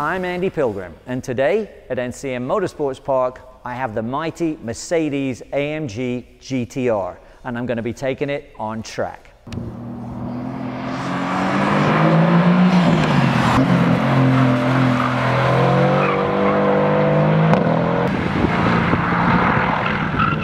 I'm Andy Pilgrim, and today at NCM Motorsports Park, I have the mighty Mercedes AMG GTR, and I'm going to be taking it on track.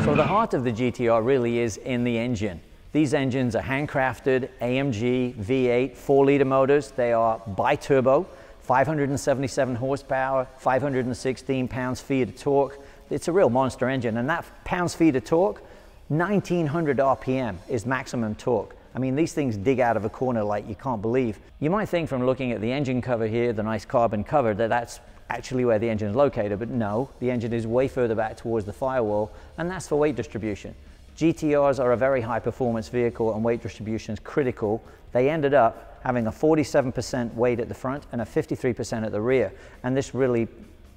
So the heart of the GTR really is in the engine. These engines are handcrafted AMG V8 4 liter motors. They are bi-turbo 577 horsepower, 516 pounds-feet of torque. It's a real monster engine, and that pounds-feet of torque, 1900 RPM is maximum torque. I mean, these things dig out of a corner like you can't believe. You might think from looking at the engine cover here, the nice carbon cover, that that's actually where the engine is located, but no, the engine is way further back towards the firewall, and that's for weight distribution. GTRs are a very high performance vehicle and weight distribution is critical. They ended up having a 47% weight at the front and a 53% at the rear. And this really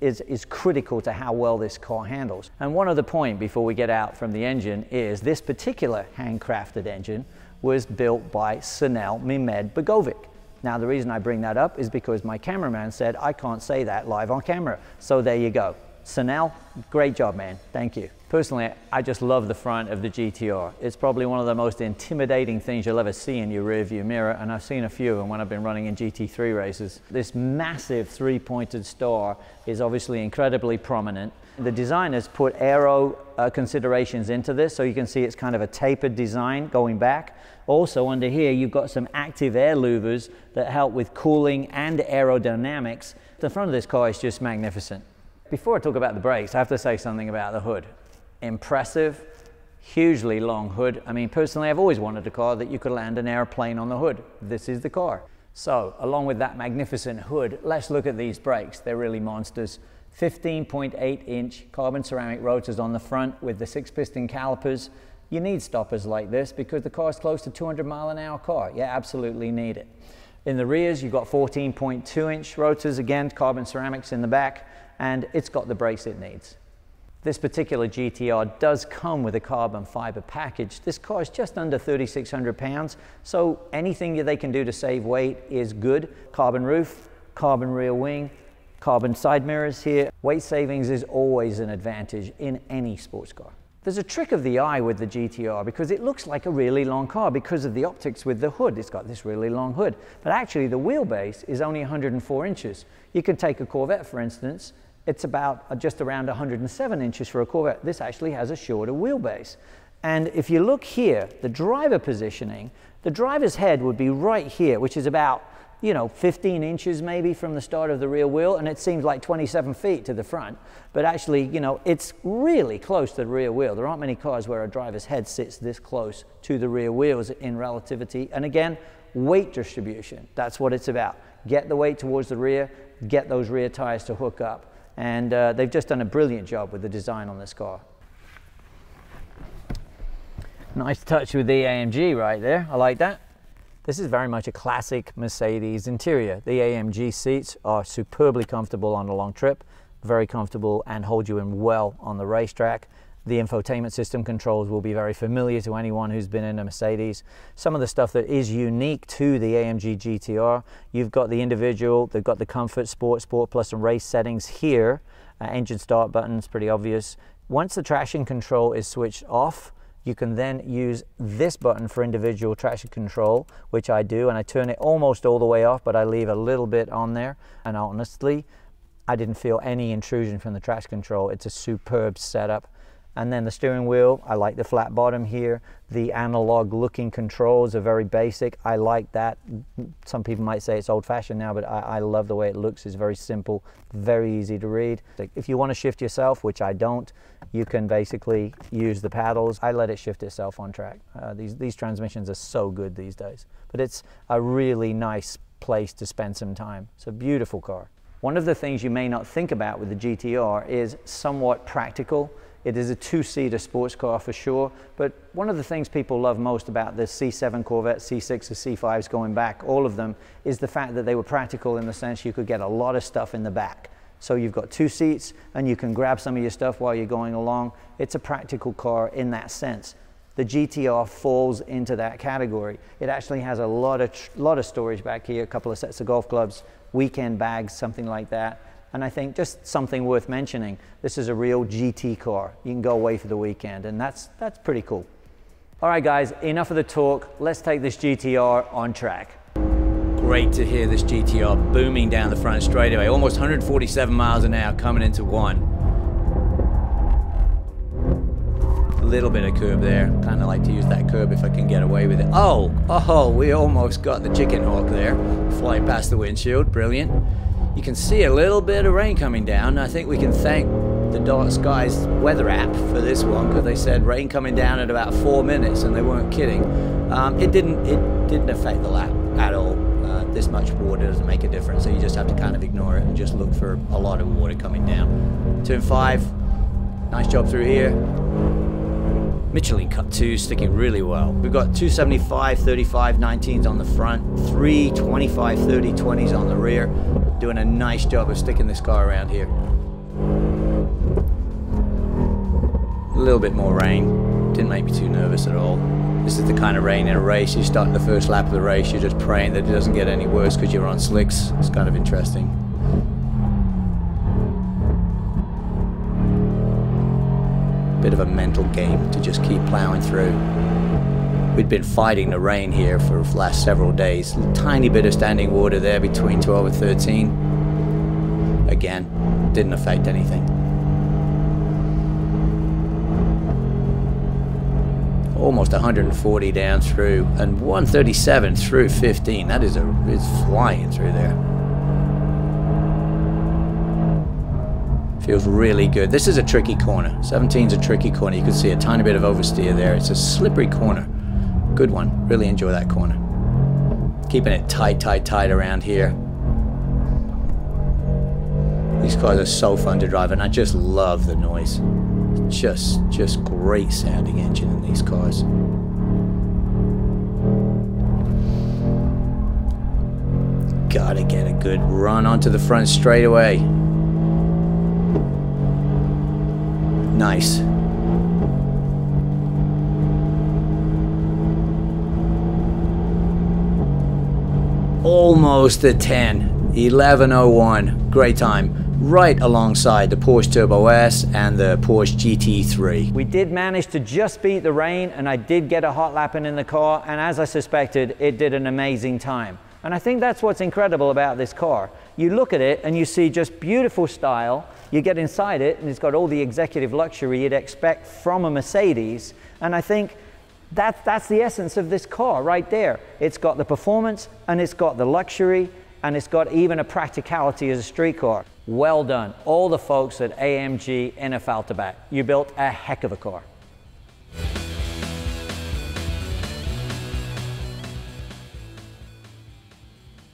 is, is critical to how well this car handles. And one other point before we get out from the engine is this particular handcrafted engine was built by Sunel Mehmed Begovic. Now the reason I bring that up is because my cameraman said I can't say that live on camera. So there you go. Sunel, great job man, thank you. Personally, I just love the front of the GTR. It's probably one of the most intimidating things you'll ever see in your rearview mirror, and I've seen a few and when I've been running in GT3 races. This massive three-pointed star is obviously incredibly prominent. The designers put aero uh, considerations into this, so you can see it's kind of a tapered design going back. Also under here, you've got some active air louvers that help with cooling and aerodynamics. The front of this car is just magnificent. Before I talk about the brakes, I have to say something about the hood impressive, hugely long hood. I mean, personally, I've always wanted a car that you could land an airplane on the hood. This is the car. So, along with that magnificent hood, let's look at these brakes. They're really monsters. 15.8 inch carbon ceramic rotors on the front with the six piston calipers. You need stoppers like this because the car is close to 200 mile an hour car. You absolutely need it. In the rears, you've got 14.2 inch rotors, again, carbon ceramics in the back, and it's got the brakes it needs. This particular GTR does come with a carbon fiber package. This car is just under 3,600 pounds, so anything they can do to save weight is good. Carbon roof, carbon rear wing, carbon side mirrors here. Weight savings is always an advantage in any sports car. There's a trick of the eye with the GTR because it looks like a really long car because of the optics with the hood. It's got this really long hood. But actually the wheelbase is only 104 inches. You can take a Corvette, for instance, it's about uh, just around 107 inches for a Corvette. This actually has a shorter wheelbase. And if you look here, the driver positioning, the driver's head would be right here, which is about, you know, 15 inches maybe from the start of the rear wheel, and it seems like 27 feet to the front. But actually, you know, it's really close to the rear wheel. There aren't many cars where a driver's head sits this close to the rear wheels in relativity. And again, weight distribution, that's what it's about. Get the weight towards the rear, get those rear tires to hook up. And uh, they've just done a brilliant job with the design on this car. Nice touch with the AMG right there. I like that. This is very much a classic Mercedes interior. The AMG seats are superbly comfortable on a long trip, very comfortable and hold you in well on the racetrack. The infotainment system controls will be very familiar to anyone who's been in a Mercedes. Some of the stuff that is unique to the AMG GTR, you've got the individual, they've got the comfort, sport, sport plus and race settings here. Uh, engine start buttons, pretty obvious. Once the traction control is switched off, you can then use this button for individual traction control, which I do, and I turn it almost all the way off, but I leave a little bit on there. And honestly, I didn't feel any intrusion from the traction control. It's a superb setup. And then the steering wheel, I like the flat bottom here. The analog looking controls are very basic. I like that. Some people might say it's old fashioned now, but I, I love the way it looks. It's very simple, very easy to read. If you want to shift yourself, which I don't, you can basically use the paddles. I let it shift itself on track. Uh, these, these transmissions are so good these days. But it's a really nice place to spend some time. It's a beautiful car. One of the things you may not think about with the GTR is somewhat practical. It is a two-seater sports car for sure, but one of the things people love most about the C7 Corvette, C6 or C5s going back, all of them, is the fact that they were practical in the sense you could get a lot of stuff in the back. So you've got two seats and you can grab some of your stuff while you're going along. It's a practical car in that sense. the GTR falls into that category. It actually has a lot of, lot of storage back here, a couple of sets of golf clubs, weekend bags, something like that. And I think just something worth mentioning, this is a real GT car. You can go away for the weekend and that's, that's pretty cool. All right guys, enough of the talk. Let's take this GTR on track. Great to hear this GTR booming down the front straightaway, almost 147 miles an hour coming into one. A little bit of curb there. Kind of like to use that curb if I can get away with it. Oh, oh, we almost got the chicken hawk there, flying past the windshield. Brilliant. You can see a little bit of rain coming down. I think we can thank the Dark Skies weather app for this one because they said rain coming down at about four minutes, and they weren't kidding. Um, it didn't. It didn't affect the lap at all. Uh, this much water doesn't make a difference, so you just have to kind of ignore it and just look for a lot of water coming down. Turn five. Nice job through here. Michelin Cup 2 sticking really well. We've got 275, 35, 19s on the front, three 25, 30, 20s on the rear. Doing a nice job of sticking this car around here. A little bit more rain. Didn't make me too nervous at all. This is the kind of rain in a race. You start the first lap of the race, you're just praying that it doesn't get any worse because you're on slicks. It's kind of interesting. Bit of a mental game to just keep plowing through. We'd been fighting the rain here for the last several days. A tiny bit of standing water there between 12 and 13. Again, didn't affect anything. Almost 140 down through and 137 through 15. That is a, it's flying through there. Feels really good. This is a tricky corner. 17's a tricky corner. You can see a tiny bit of oversteer there. It's a slippery corner. Good one. Really enjoy that corner. Keeping it tight, tight, tight around here. These cars are so fun to drive and I just love the noise. Just, just great sounding engine in these cars. Gotta get a good run onto the front straightaway. Nice. Almost a 10. 1101. Great time. Right alongside the Porsche Turbo S and the Porsche GT3. We did manage to just beat the rain and I did get a hot lapping in the car and as I suspected, it did an amazing time. And I think that's what's incredible about this car. You look at it and you see just beautiful style, you get inside it, and it's got all the executive luxury you'd expect from a Mercedes. And I think that, that's the essence of this car right there. It's got the performance, and it's got the luxury, and it's got even a practicality as a street car. Well done, all the folks at AMG in Affalterbach. You built a heck of a car.